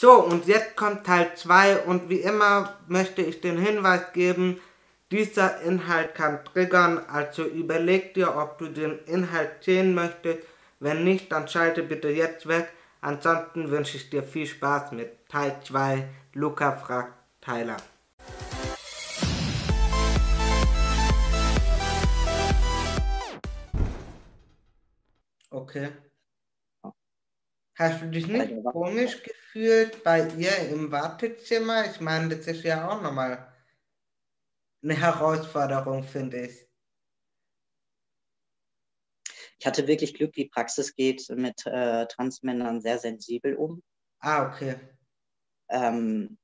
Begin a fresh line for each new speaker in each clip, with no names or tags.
So, und jetzt kommt Teil 2 und wie immer möchte ich den Hinweis geben, dieser Inhalt kann triggern, also überleg dir, ob du den Inhalt sehen möchtest. Wenn nicht, dann schalte bitte jetzt weg. Ansonsten wünsche ich dir viel Spaß mit Teil 2. Luca fragt Tyler. Okay. Hast du dich nicht komisch gefühlt bei ihr im Wartezimmer? Ich meine, das ist ja auch nochmal eine Herausforderung, finde ich.
Ich hatte wirklich Glück, die Praxis geht mit äh, Transmännern sehr sensibel um.
Ah, okay.
Ähm,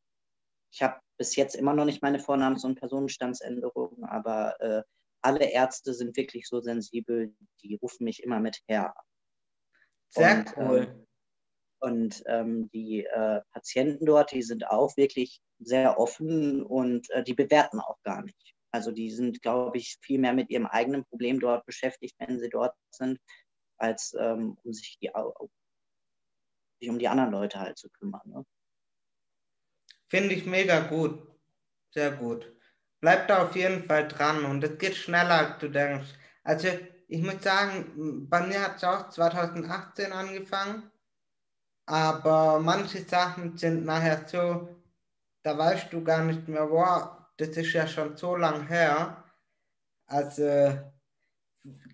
ich habe bis jetzt immer noch nicht meine Vornamens- und Personenstandsänderungen, aber äh, alle Ärzte sind wirklich so sensibel, die rufen mich immer mit Herr.
Sehr und, cool.
Ähm, und ähm, die äh, Patienten dort, die sind auch wirklich sehr offen und äh, die bewerten auch gar nicht. Also die sind, glaube ich, viel mehr mit ihrem eigenen Problem dort beschäftigt, wenn sie dort sind, als ähm, um sich, die, sich um die anderen Leute halt zu kümmern. Ne?
Finde ich mega gut. Sehr gut. Bleib da auf jeden Fall dran und es geht schneller, als du denkst. Also ich muss sagen, bei mir hat es auch 2018 angefangen, aber manche Sachen sind nachher so, da weißt du gar nicht mehr, wow, das ist ja schon so lang her. Also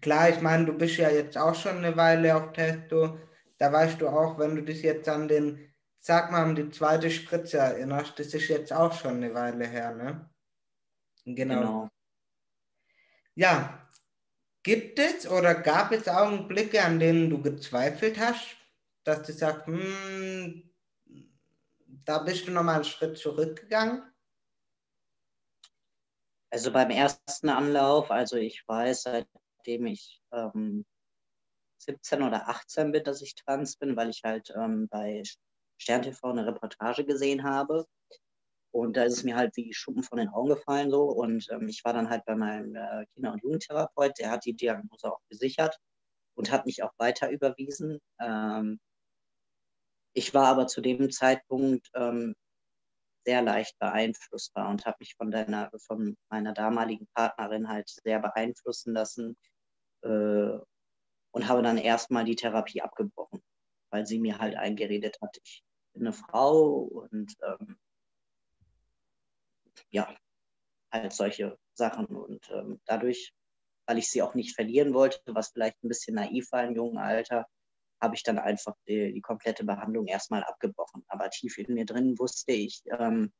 klar, ich meine, du bist ja jetzt auch schon eine Weile auf Testo, da weißt du auch, wenn du dich jetzt an den, sag mal, an die zweite Spritze erinnerst, das ist jetzt auch schon eine Weile her, ne? Genau. genau. Ja, gibt es oder gab es Augenblicke, an denen du gezweifelt hast, dass du sagst, hm, da bist du nochmal einen Schritt zurückgegangen?
Also beim ersten Anlauf, also ich weiß, seitdem ich ähm, 17 oder 18 bin, dass ich trans bin, weil ich halt ähm, bei Stern TV eine Reportage gesehen habe. Und da ist es mir halt wie Schuppen von den Augen gefallen so. Und ähm, ich war dann halt bei meinem äh, Kinder- und Jugendtherapeut, der hat die Diagnose auch gesichert und hat mich auch weiter überwiesen. Ähm, ich war aber zu dem Zeitpunkt ähm, sehr leicht beeinflussbar und habe mich von, deiner, von meiner damaligen Partnerin halt sehr beeinflussen lassen äh, und habe dann erstmal die Therapie abgebrochen, weil sie mir halt eingeredet hat, ich bin eine Frau und ähm, ja, halt solche Sachen. Und ähm, dadurch, weil ich sie auch nicht verlieren wollte, was vielleicht ein bisschen naiv war im jungen Alter, habe ich dann einfach die, die, komplette Behandlung erstmal abgebrochen. Aber tief in mir drin wusste ich, ähm,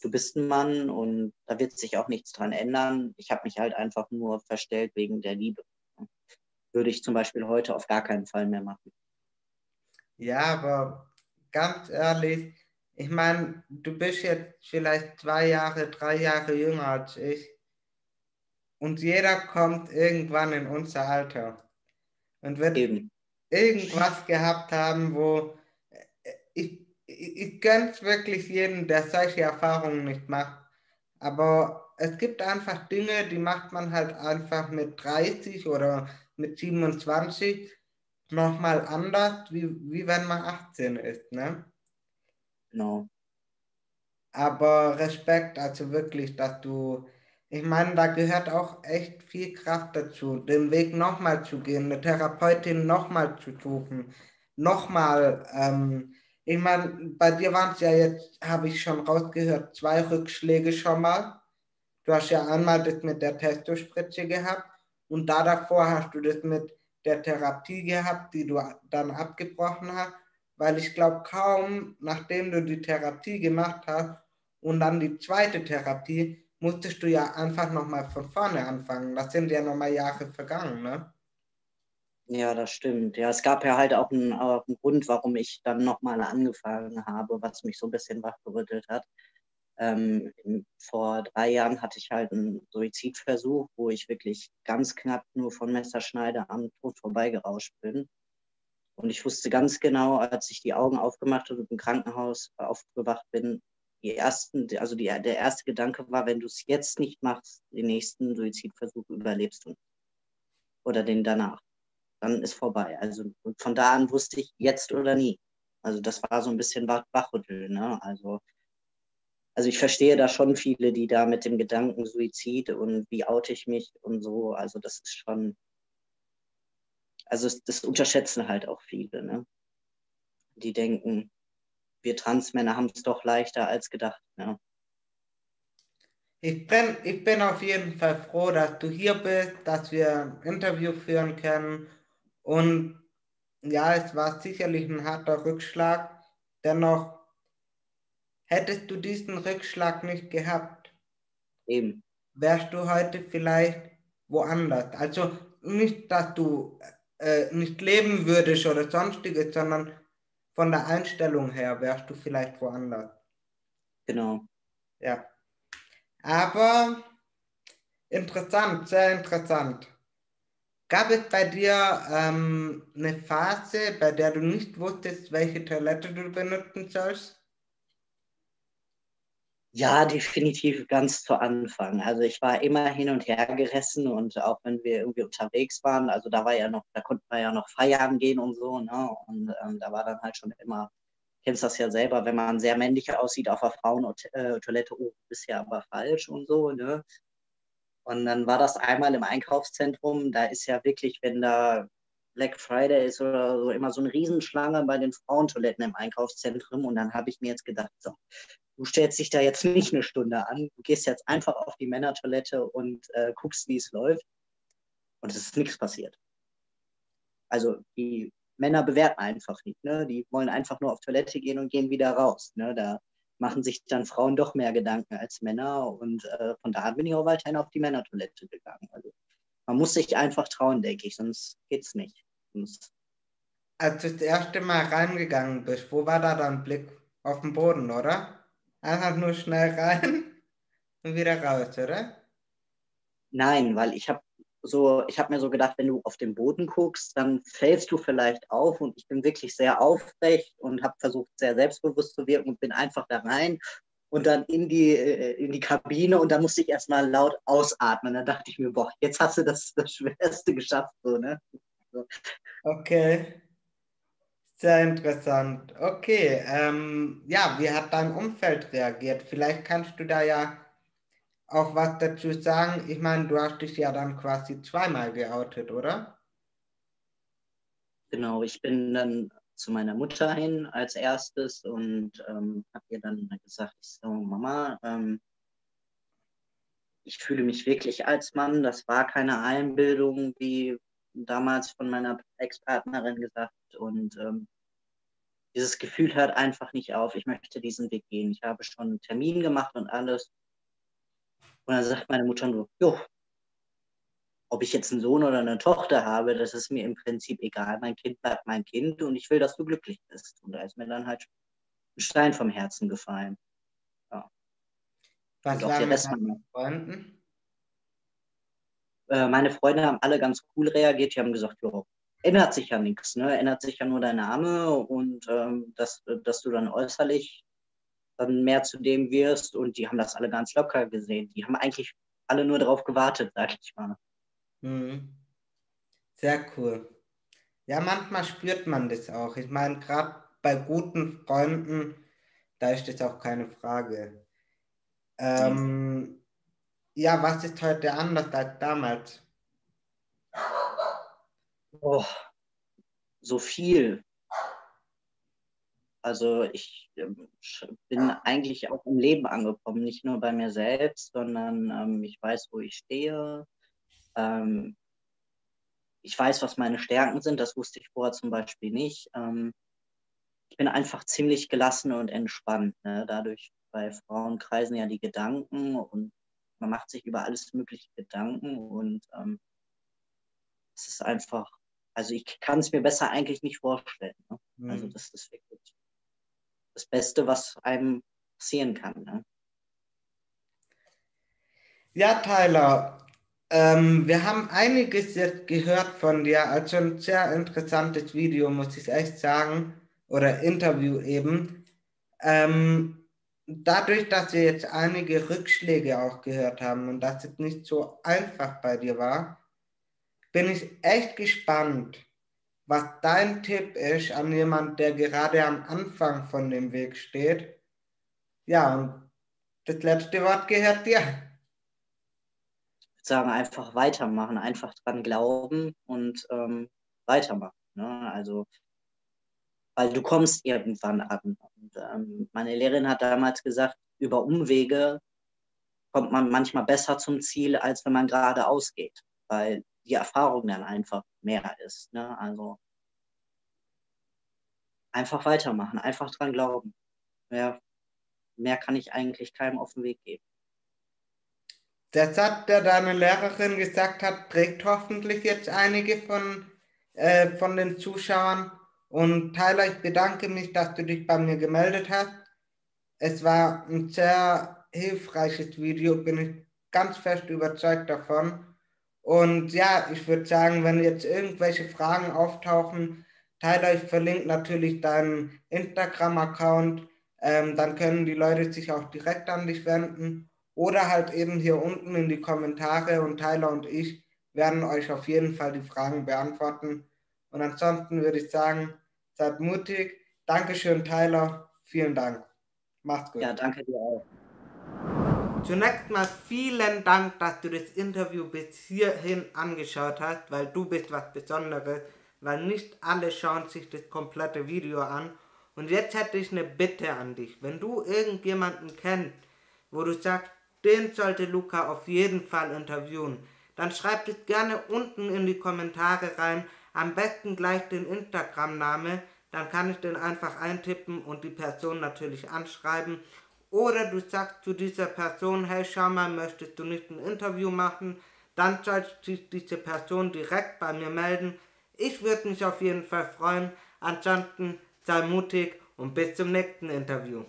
du bist ein Mann und da wird sich auch nichts dran ändern. Ich habe mich halt einfach nur verstellt wegen der Liebe. Würde ich zum Beispiel heute auf gar keinen Fall mehr machen.
Ja, aber ganz ehrlich, ich meine, du bist jetzt vielleicht zwei Jahre, drei Jahre jünger als ich. Und jeder kommt irgendwann in unser Alter. Und wird Eben. Irgendwas gehabt haben, wo äh, ich, ich, ich gönne es wirklich jedem, der solche Erfahrungen nicht macht. Aber es gibt einfach Dinge, die macht man halt einfach mit 30 oder mit 27 nochmal anders, wie, wie wenn man 18 ist. Ne?
Genau.
Aber Respekt, also wirklich, dass du, ich meine, da gehört auch echt viel Kraft dazu, den Weg nochmal zu gehen, eine Therapeutin nochmal zu suchen, nochmal, ähm, ich meine, bei dir waren es ja jetzt, habe ich schon rausgehört, zwei Rückschläge schon mal. Du hast ja einmal das mit der Testospritze gehabt und da davor hast du das mit der Therapie gehabt, die du dann abgebrochen hast weil ich glaube kaum, nachdem du die Therapie gemacht hast und dann die zweite Therapie, musstest du ja einfach nochmal von vorne anfangen. Das sind ja nochmal Jahre vergangen, ne?
Ja, das stimmt. Ja, es gab ja halt auch einen, auch einen Grund, warum ich dann nochmal angefangen habe, was mich so ein bisschen wachgerüttelt hat. Ähm, vor drei Jahren hatte ich halt einen Suizidversuch, wo ich wirklich ganz knapp nur von Messerschneider am Tod vorbeigerauscht bin. Und ich wusste ganz genau, als ich die Augen aufgemacht und im Krankenhaus aufgewacht bin, die ersten, also die, der erste Gedanke war, wenn du es jetzt nicht machst, den nächsten Suizidversuch überlebst du. Oder den danach. Dann ist vorbei. Also von da an wusste ich jetzt oder nie. Also das war so ein bisschen Wachrütteln. Ne? Also, also ich verstehe da schon viele, die da mit dem Gedanken Suizid und wie oute ich mich und so, also das ist schon, also das unterschätzen halt auch viele, ne? Die denken, wir Transmänner haben es doch leichter als gedacht. Ne?
Ich bin, ich bin auf jeden Fall froh, dass du hier bist, dass wir ein Interview führen können. Und ja, es war sicherlich ein harter Rückschlag. Dennoch hättest du diesen Rückschlag nicht gehabt,
Eben.
wärst du heute vielleicht woanders. Also nicht, dass du äh, nicht leben würdest oder sonstiges, sondern von der Einstellung her wärst du vielleicht woanders.
Genau.
Ja. Aber interessant, sehr interessant. Gab es bei dir ähm, eine Phase, bei der du nicht wusstest, welche Toilette du benutzen sollst?
Ja, definitiv ganz zu Anfang. Also ich war immer hin und her gerissen und auch wenn wir irgendwie unterwegs waren, also da war ja noch, da konnten wir ja noch feiern gehen und so, ne? Und ähm, da war dann halt schon immer, kennst das ja selber, wenn man sehr männlich aussieht auf der Frauentoilette, oh, bist ja aber falsch und so, ne? Und dann war das einmal im Einkaufszentrum, da ist ja wirklich, wenn da Black Friday ist oder so, immer so eine Riesenschlange bei den Frauentoiletten im Einkaufszentrum. Und dann habe ich mir jetzt gedacht, so, du stellst dich da jetzt nicht eine Stunde an, du gehst jetzt einfach auf die Männertoilette und äh, guckst, wie es läuft. Und es ist nichts passiert. Also die Männer bewerten einfach nicht. Ne? Die wollen einfach nur auf Toilette gehen und gehen wieder raus. Ne? Da machen sich dann Frauen doch mehr Gedanken als Männer. Und äh, von da bin ich auch weiterhin auf die Männertoilette gegangen. Also man muss sich einfach trauen, denke ich, sonst geht's nicht. Sonst
Als du das erste Mal reingegangen bist, wo war da dein Blick? Auf den Boden, oder? Einfach nur schnell rein und wieder raus, oder?
Nein, weil ich habe so, ich habe mir so gedacht, wenn du auf den Boden guckst, dann fällst du vielleicht auf und ich bin wirklich sehr aufrecht und habe versucht, sehr selbstbewusst zu wirken und bin einfach da rein und dann in die, äh, in die Kabine und da musste ich erstmal laut ausatmen. Da dachte ich mir, boah, jetzt hast du das, das Schwerste geschafft, so, ne? So.
Okay. Sehr interessant. Okay, ähm, ja, wie hat dein Umfeld reagiert? Vielleicht kannst du da ja auch was dazu sagen. Ich meine, du hast dich ja dann quasi zweimal geoutet, oder?
Genau, ich bin dann zu meiner Mutter hin als erstes und ähm, habe ihr dann gesagt, ich so, Mama, ähm, ich fühle mich wirklich als Mann. Das war keine Einbildung, wie damals von meiner Ex-Partnerin gesagt. Und ähm, dieses Gefühl hört einfach nicht auf. Ich möchte diesen Weg gehen. Ich habe schon einen Termin gemacht und alles. Und dann sagt meine Mutter nur, jo, ob ich jetzt einen Sohn oder eine Tochter habe, das ist mir im Prinzip egal. Mein Kind bleibt mein Kind und ich will, dass du glücklich bist. Und da ist mir dann halt ein Stein vom Herzen gefallen. Ja.
Was war mit deinen Freunden?
Äh, meine Freunde haben alle ganz cool reagiert. Die haben gesagt, jo, ändert sich ja nichts, ne? ändert sich ja nur dein Name und ähm, dass, dass du dann äußerlich dann mehr zu dem wirst und die haben das alle ganz locker gesehen. Die haben eigentlich alle nur darauf gewartet, sag ich mal.
Mhm. Sehr cool. Ja, manchmal spürt man das auch. Ich meine, gerade bei guten Freunden, da ist das auch keine Frage. Ähm, ja, was ist heute anders als damals?
Oh, so viel. Also ich ähm, bin eigentlich auch im Leben angekommen, nicht nur bei mir selbst, sondern ähm, ich weiß, wo ich stehe. Ähm, ich weiß, was meine Stärken sind, das wusste ich vorher zum Beispiel nicht. Ähm, ich bin einfach ziemlich gelassen und entspannt. Ne? Dadurch bei Frauen kreisen ja die Gedanken und man macht sich über alles mögliche Gedanken und ähm, es ist einfach, also ich kann es mir besser eigentlich nicht vorstellen. Ne? Mhm. Also das ist wirklich das Beste, was einem passieren kann. Ne?
Ja, Tyler, ähm, wir haben einiges jetzt gehört von dir, also ein sehr interessantes Video, muss ich echt sagen, oder Interview eben. Ähm, dadurch, dass wir jetzt einige Rückschläge auch gehört haben und dass es nicht so einfach bei dir war, bin ich echt gespannt, was dein Tipp ist an jemand, der gerade am Anfang von dem Weg steht. Ja, und das letzte Wort gehört dir.
Ich würde sagen, einfach weitermachen, einfach dran glauben und ähm, weitermachen. Ne? Also, weil du kommst irgendwann an. Und, ähm, meine Lehrerin hat damals gesagt, über Umwege kommt man manchmal besser zum Ziel, als wenn man geradeaus geht, weil die Erfahrung dann einfach mehr ist. Ne? Also einfach weitermachen, einfach dran glauben. Mehr, mehr kann ich eigentlich keinem auf den Weg geben.
Der Satz, der deine Lehrerin gesagt hat, prägt hoffentlich jetzt einige von, äh, von den Zuschauern. Und Tyler, ich bedanke mich, dass du dich bei mir gemeldet hast. Es war ein sehr hilfreiches Video, bin ich ganz fest überzeugt davon. Und ja, ich würde sagen, wenn jetzt irgendwelche Fragen auftauchen, Tyler, ich verlinke natürlich deinen Instagram-Account, ähm, dann können die Leute sich auch direkt an dich wenden oder halt eben hier unten in die Kommentare und Tyler und ich werden euch auf jeden Fall die Fragen beantworten. Und ansonsten würde ich sagen, seid mutig. Dankeschön, Tyler. Vielen Dank. Macht's gut.
Ja, danke dir auch.
Zunächst mal vielen Dank, dass du das Interview bis hierhin angeschaut hast, weil du bist was Besonderes, weil nicht alle schauen sich das komplette Video an. Und jetzt hätte ich eine Bitte an dich. Wenn du irgendjemanden kennst, wo du sagst, den sollte Luca auf jeden Fall interviewen, dann schreib es gerne unten in die Kommentare rein. Am besten gleich den Instagram-Name, dann kann ich den einfach eintippen und die Person natürlich anschreiben oder du sagst zu dieser Person, hey, schau mal, möchtest du nicht ein Interview machen? Dann soll sich diese Person direkt bei mir melden. Ich würde mich auf jeden Fall freuen. Ansonsten sei mutig und bis zum nächsten Interview.